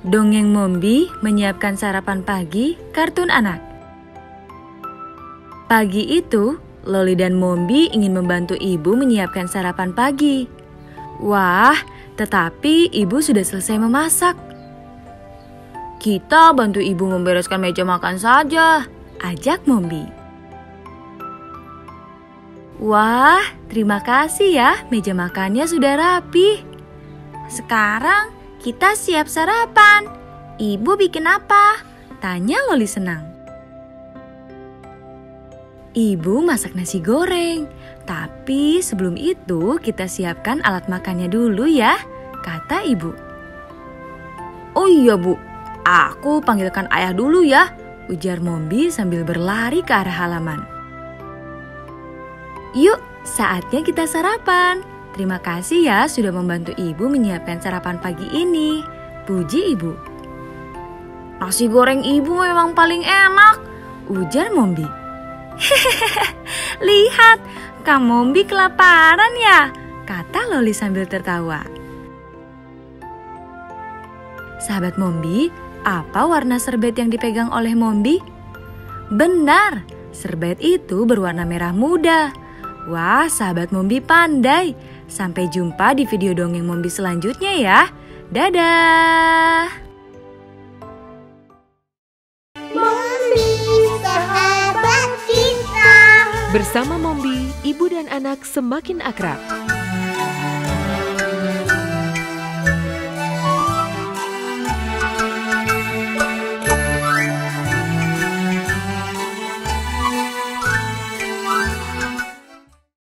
Dongeng Mombi menyiapkan sarapan pagi kartun anak. Pagi itu, Loli dan Mombi ingin membantu ibu menyiapkan sarapan pagi. Wah, tetapi ibu sudah selesai memasak. Kita bantu ibu membereskan meja makan saja, ajak Mombi. Wah, terima kasih ya, meja makannya sudah rapi. Sekarang kita siap sarapan. Ibu bikin apa? Tanya Loli senang. Ibu masak nasi goreng. Tapi sebelum itu kita siapkan alat makannya dulu ya, kata ibu. Oh iya bu, aku panggilkan ayah dulu ya, ujar Mombi sambil berlari ke arah halaman. Yuk, saatnya kita sarapan. Terima kasih ya sudah membantu ibu menyiapkan sarapan pagi ini. Puji ibu. Nasi goreng ibu memang paling enak, ujar Mombi. Lihat, Kak Mombi kelaparan ya, kata Loli sambil tertawa. Sahabat Mombi, apa warna serbet yang dipegang oleh Mombi? Benar, serbet itu berwarna merah muda. Wah, sahabat Mombi pandai. Sampai jumpa di video dongeng Mombi selanjutnya ya. Dadah! Mombi sahabat kita. Bersama Mombi, ibu dan anak semakin akrab.